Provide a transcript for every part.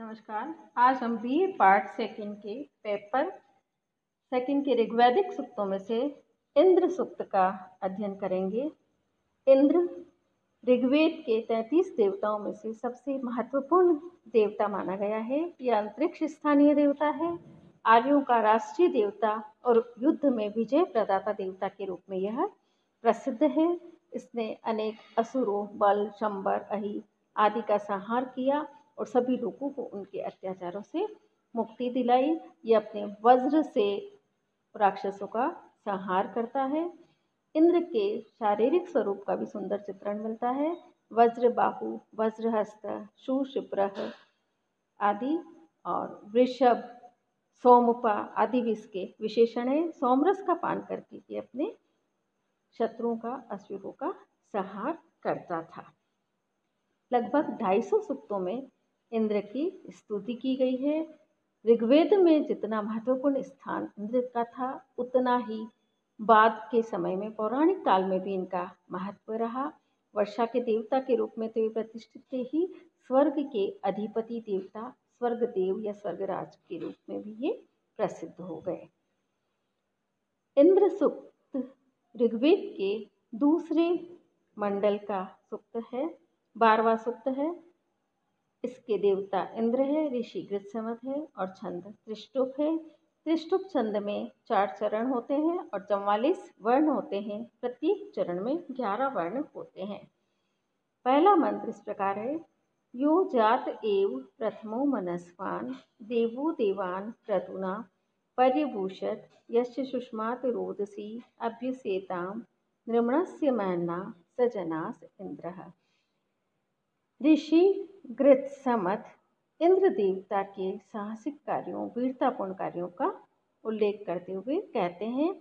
नमस्कार। आज हम बी ए पार्ट सेकंड के पेपर सेकंड के ऋग्वैदिक सूक्तों में से इंद्र सूक्त का अध्ययन करेंगे। इंद्र ऋग्वेद के तैंतीस देवताओं में से सबसे महत्वपूर्ण देवता माना गया है। यह अंतरिक्ष स्थानीय देवता है। आर्यों का राष्ट्रीय देवता और युद्ध में विजय प्रदाता देवता के रूप में यह प्रसिद्ध है। इसने अनेक असुरों, बल शंबर अहि आदि का संहार किया। और सभी लोगों को उनके अत्याचारों से मुक्ति दिलाई। ये अपने वज्र से राक्षसों का संहार करता है। इंद्र के शारीरिक स्वरूप का भी सुंदर चित्रण मिलता है। वज्र, बाहु वज्रहस्त शुशिप्र आदि और वृषभ, सोमपा आदि भी इसके विशेषण है। सोमरस का पान करके ये अपने शत्रुओं का, असुरों का संहार करता था। लगभग ढाई सौ सूक्तों में इंद्र की स्तुति की गई है। ऋग्वेद में जितना महत्वपूर्ण स्थान इंद्र का था, उतना ही बाद के समय में पौराणिक काल में भी इनका महत्व रहा। वर्षा के देवता के रूप में तो ये प्रतिष्ठित थे ही स्वर्ग के अधिपति देवता स्वर्ग देव या स्वर्गराज के रूप में भी ये प्रसिद्ध हो गए। इंद्र सुक्त ऋग्वेद के दूसरे मंडल का सुक्त है बारवा सुक्त है। इसके देवता इंद्र है, ऋषि गृत्समत है और छंद त्रिष्टुप है। त्रिष्टुप छंद में चार चरण होते हैं और चौवालीस वर्ण होते हैं। प्रत्येक चरण में ग्यारह वर्ण होते हैं। पहला मंत्र इस प्रकार है, यो जात एव प्रथमो मनस्वान, देवो देवान क्रतुना पर्यभूषत यश सुष्मात रोदसी अभ्युसेताम नृमणस्य महना सजनास इंद्र। ऋषि, गृत, समत, इंद्र देवता के साहसिक कार्यों, वीरतापूर्ण कार्यों का उल्लेख करते हुए कहते हैं,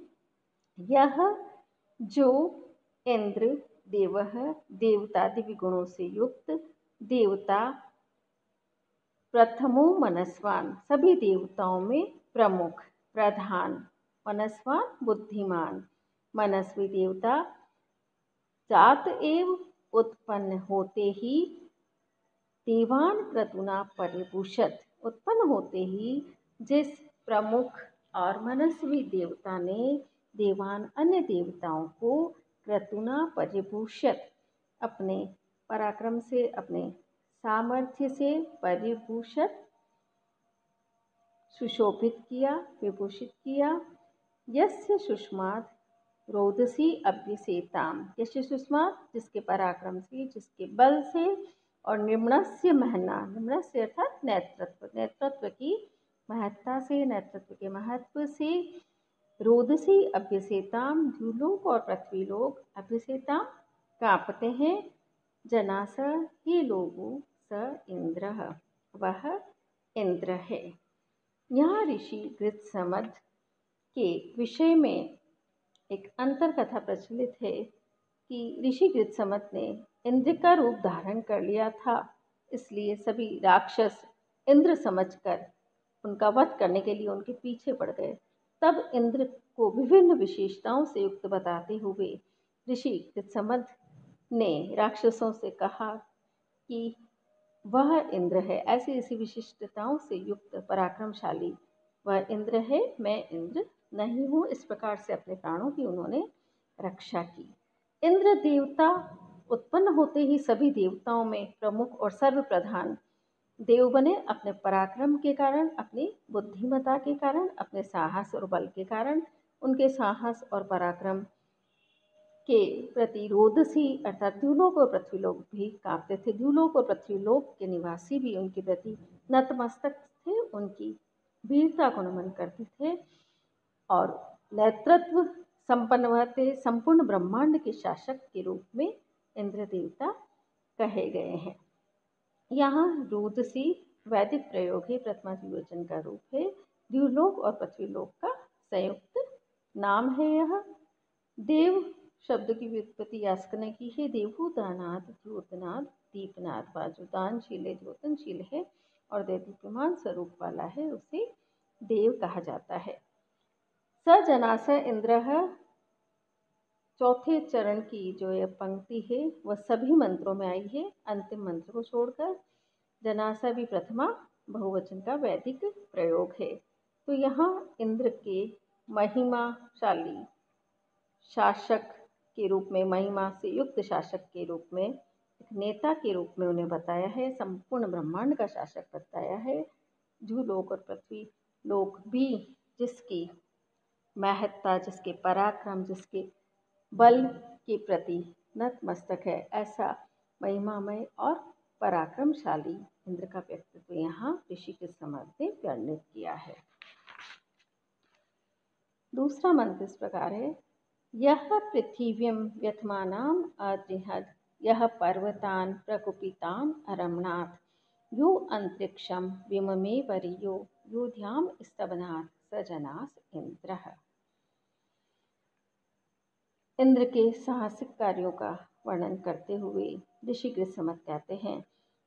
यह जो इंद्र, देव देवता दिव्य गुणों से युक्त, देवता प्रथमो मनस्वान, सभी देवताओं में प्रमुख, प्रधान, मनस्वान, बुद्धिमान, मनस्वी देवता, जात एव उत्पन्न होते ही देवान क्रतुना परिभूषत उत्पन्न होते ही जिस प्रमुख और मनस्वी देवता ने देवान अन्य देवताओं को क्रतुना परिभूषत अपने पराक्रम से, अपने सामर्थ्य से परिभूषत सुशोभित किया, विभूषित किया। यस्य सुष्मात रोदसी अभ्यसेताम। यश सुष्मात जिसके पराक्रम से, जिसके बल से और निम्नस्य महना, निम्नस्य अर्थात नेतृत्व नेतृत्व की महत्ता से, नेतृत्व के महत्व से रोदसी अभ्यसेताम द्यूलोक और पृथ्वी लोग अभ्यसेताम कांपते हैं जनास ही लोगो स इंद्र, वह इंद्र है। यहाँ ऋषि गृत समद के विषय में एक अंतर कथा प्रचलित है कि ऋषि गृत समत ने इंद्र का रूप धारण कर लिया था। इसलिए सभी राक्षस इंद्र समझकर उनका वध करने के लिए उनके पीछे पड़ गए। तब इंद्र को विभिन्न विशेषताओं से युक्त बताते हुए ऋषि कृतसमद ने राक्षसों से कहा कि वह इंद्र है। ऐसी ऐसी विशिष्टताओं से युक्त पराक्रमशाली वह इंद्र है। मैं इंद्र नहीं हूँ। इस प्रकार से अपने प्राणों की उन्होंने रक्षा की। इंद्र देवता उत्पन्न होते ही सभी देवताओं में प्रमुख और सर्वप्रधान देव बने अपने पराक्रम के कारण, अपनी बुद्धिमता के कारण, अपने साहस और बल के कारण, उनके साहस और पराक्रम के प्रति रोदसी अर्थात द्यूलोक और पृथ्वीलोक भी कांपते थे। द्यूलोक और पृथ्वीलोक के निवासी भी उनके प्रति नतमस्तक थे, उनकी वीरता को नमन करते थे और नेतृत्व संपन्न थे। संपूर्ण ब्रह्मांड के शासक के रूप में इंद्र देवता कहे गए हैं। यहाँ रुद्रसी वैदिक प्रयोग है प्रथमा द्विवचन का रूप है। द्व्यूलोक और पृथ्वीलोक का संयुक्त नाम है यह। देव शब्द की व्युत्पत्ति यास्क ने की है। देवभूतानाथ ज्योतनाथ दीपनाथ वाजुदानशील है ज्योतनशील है और देदीप्यमान स्वरूप वाला है। उसे देव कहा जाता है। स जनास इंद्र चौथे चरण की जो यह पंक्ति है वह सभी मंत्रों में आई है। अंतिम मंत्र को छोड़कर जनासा भी प्रथमा बहुवचन का वैदिक प्रयोग है। तो यहाँ इंद्र के महिमाशाली शासक के रूप में, महिमा से युक्त शासक के रूप में, एक नेता के रूप में उन्हें बताया है। संपूर्ण ब्रह्मांड का शासक बताया है। लोक और पृथ्वी लोक भी जिसकी महत्ता, जिसके पराक्रम, जिसके बल के प्रति नतमस्तक है। ऐसा महिमामय और पराक्रमशाली इंद्र का व्यक्तित्व यहाँ ऋषि के समर्थ ने वर्णित किया है। दूसरा मंत्र इस प्रकार है, यह पृथिव्यम व्यथमानाम अदृहद यह पर्वतान प्रकुपितान अरमनाथ, यो अंतरिक्षम विममे वरियो योध्याम स्तबनाथ सजनास इंद्र। इंद्र के साहसिक कार्यों का वर्णन करते हुए ऋषि समत कहते हैं,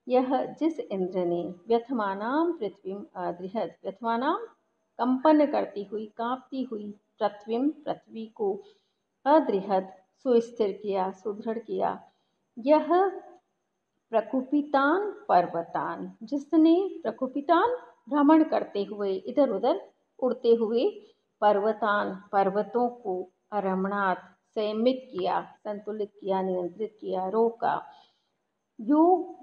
यह जिस इंद्र ने व्यथमानाम पृथ्वी अदृहद व्यथमानाम कंपन करती हुई, कांपती हुई पृथ्वी पृथ्वी को अदृहद, सुस्थिर किया, सुदृढ़ किया, यह प्रकुपितान पर्वतान, जिसने प्रकुपितान भ्रमण करते हुए इधर उधर उड़ते हुए पर्वतान पर्वतों को अरमणात संयमित किया, संतुलित किया, नियंत्रित किया, रोका। यो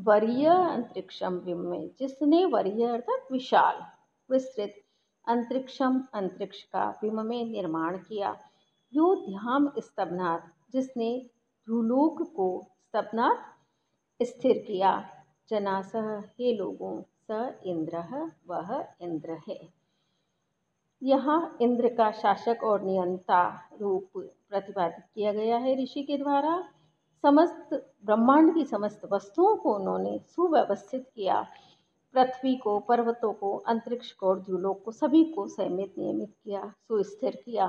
वरीय अंतरिक्षम में जिसने वरीय अर्थात विशाल, विस्तृत अंतरिक्षम अंतरिक्ष का विम में निर्माण किया। यो ध्याम स्तबनाथ जिसने भूलोक को स्तबनाथ स्थिर किया। जनासह हे लोगों, स इंद्र वह इंद्र है। यहाँ इंद्र का शासक और नियंता रूप प्रतिपादित किया गया है ऋषि के द्वारा। समस्त ब्रह्मांड की समस्त वस्तुओं को उन्होंने सुव्यवस्थित किया। पृथ्वी को, पर्वतों को, अंतरिक्ष को और द्यूलोक को सभी को संयमित नियमित किया, सुस्थिर किया।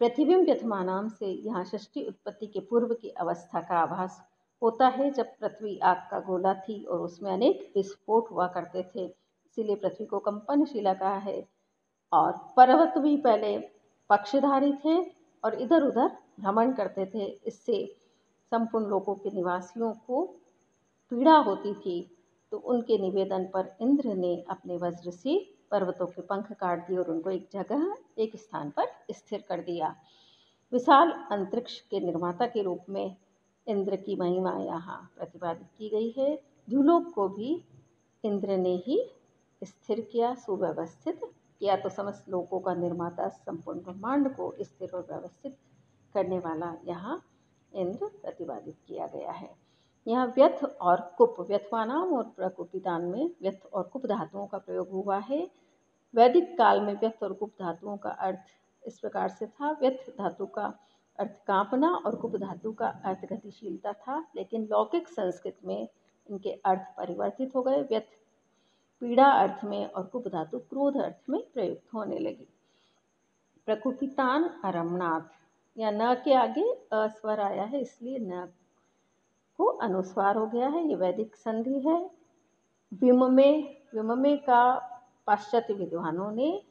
पृथ्वी व्यथमानाम से यहाँ षष्ठी उत्पत्ति के पूर्व की अवस्था का आभास होता है। जब पृथ्वी आग का गोला थी और उसमें अनेक विस्फोट हुआ करते थे, इसीलिए पृथ्वी को कंपनशिला कहा है। और पर्वत भी पहले पक्षधारी थे और इधर उधर भ्रमण करते थे। इससे संपूर्ण लोगों के निवासियों को पीड़ा होती थी। तो उनके निवेदन पर इंद्र ने अपने वज्र से पर्वतों के पंख काट दिए और उनको एक जगह, एक स्थान पर स्थिर कर दिया। विशाल अंतरिक्ष के निर्माता के रूप में इंद्र की महिमा यहाँ प्रतिपादित की गई है। द्युलोक को भी इंद्र ने ही स्थिर किया, सुव्यवस्थित किया तो समस्त लोगों का निर्माता संपूर्ण ब्रह्मांड को स्थिर और व्यवस्थित करने वाला यहाँ इंद्र प्रतिपादित किया गया है। यहाँ व्यथ और कुप व्यथवानाम और प्रकुपितान में व्यथ और कुप धातुओं का प्रयोग हुआ है। वैदिक काल में व्यथ और कुप धातुओं का अर्थ इस प्रकार से था। व्यथ धातु का अर्थ कांपना और कुप धातु का अर्थ गतिशीलता था, लेकिन लौकिक संस्कृत में इनके अर्थ परिवर्तित हो गए। व्यथ पीड़ा अर्थ में और कुप धातु क्रोध अर्थ में प्रयुक्त होने लगी। प्रकुपितान अरमनाथ। या न के आगे अस्वर आया है, इसलिए न को अनुस्वार हो गया है, ये वैदिक संधि है। विममे विममे का पाश्चात्य विद्वानों ने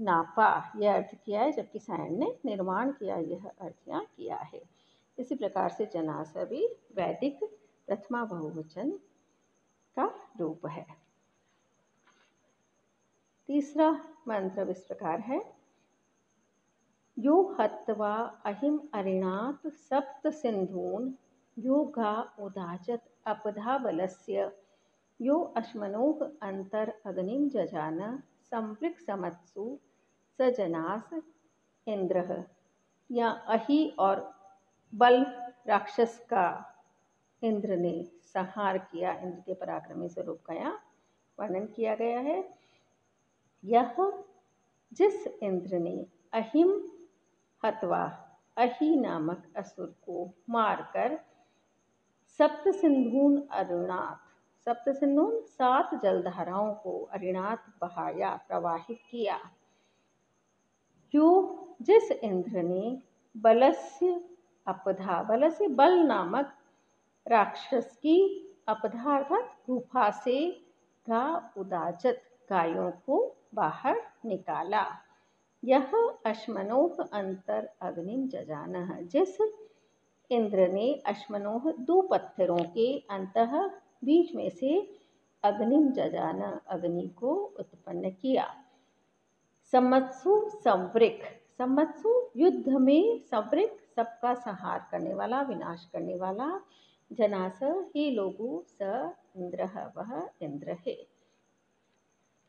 नापा, यह अर्थ किया है, जबकि सायण ने निर्माण किया, यह अर्थ यहाँ किया है। इसी प्रकार से जनास भी वैदिक प्रथमा बहुवचन का रूप है। तीसरा मंत्र इस प्रकार है। यो हत्वा अहिम अरिणात सप्त सिंधून योगा उदाचत अपधाबलस्य यो अश्मनोह अंतर अग्निम जजान समत्सु सजनास इंद्र। या अहि और बल राक्षस का इंद्र ने संहार किया, इंद्र के पराक्रमी स्वरूप का यहाँ वर्णन किया गया है। यह जिस इंद्र ने अहिम हतवा, अहि नामक असुर को मारकर सप्त सिंधून अरुणाथ सप्त सिंधून सात जलधाराओं को अरिणात बहाया, प्रवाहित किया। जो जिस इंद्र ने बलस्य अपधा, बलस्य बल नामक राक्षस की अपधा अर्थात गुफा से गा उदाचत गायों को बाहर निकाला। यह अश्मनोह अंतर अग्नि जजान जिस इंद्र ने अश्मनोह दो पत्थरों के अंत बीच में से अग्निम जजान, अग्नि को उत्पन्न किया। सम्मत्सु संवृक सम्मत्सु युद्ध में संवृक सबका संहार करने वाला, विनाश करने वाला जनास ही लोगु स इंद्र वह इंद्र है।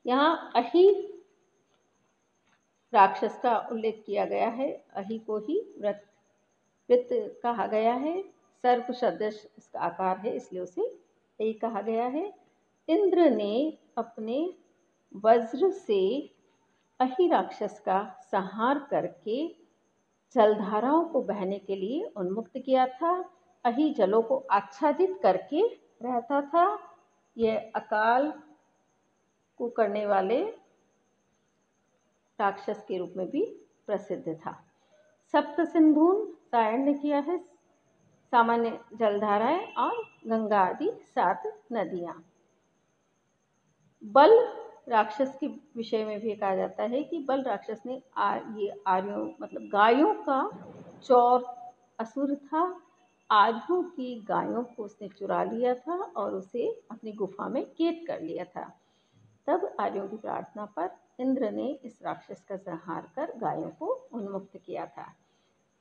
यहाँ अही राक्षस का उल्लेख किया गया है। अही को ही व्रत वृत्त कहा गया है। सर्प सदृश इसका आकार है, इसलिए उसे यही कहा गया है। इंद्र ने अपने वज्र से अहि राक्षस का संहार करके जलधाराओं को बहने के लिए उन्मुक्त किया था। अहि जलों को आच्छादित करके रहता था। यह अकाल को करने वाले राक्षस के रूप में भी प्रसिद्ध था। सप्त सिंधुन सायण ने किया है। सामान्य जलधाराएँ और गंगा आदि सात नदियाँ। बल राक्षस के विषय में भी कहा जाता है कि बल राक्षस ने आ, ये आर्यों मतलब गायों का चौर असुर था। आर्यों की गायों को उसने चुरा लिया था और उसे अपनी गुफा में कैद कर लिया था। तब आर्यों की प्रार्थना पर इंद्र ने इस राक्षस का संहार कर गायों को उन्मुक्त किया था।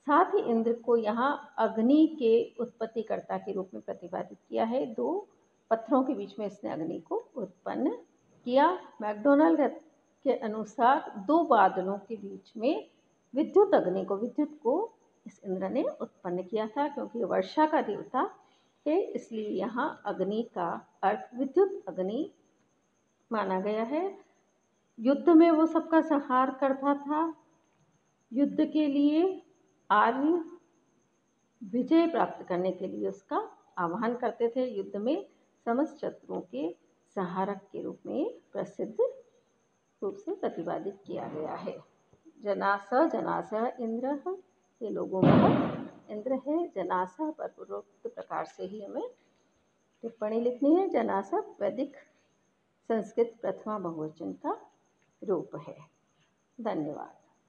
साथ ही इंद्र को यहाँ अग्नि के उत्पत्तिकर्ता के रूप में प्रतिपादित किया है। दो पत्थरों के बीच में इसने अग्नि को उत्पन्न किया। मैकडोनल्ड के अनुसार दो बादलों के बीच में विद्युत अग्नि को, विद्युत को इस इंद्र ने उत्पन्न किया था क्योंकि वर्षा का देवता है इसलिए यहाँ अग्नि का अर्थ विद्युत अग्नि माना गया है। युद्ध में वो सबका संहार करता था। युद्ध के लिए आर्य विजय प्राप्त करने के लिए उसका आह्वान करते थे। युद्ध में समस्त शत्रुओं के सहारक के रूप में प्रसिद्ध रूप से प्रतिपादित किया गया है। जनास जनास इंद्र ये लोगों का इंद्र है। जनास पर पूर्वोक्त प्रकार से ही हमें टिप्पणी लिखनी है। जनास वैदिक संस्कृत प्रथमा बहुवचन का रूप है। धन्यवाद।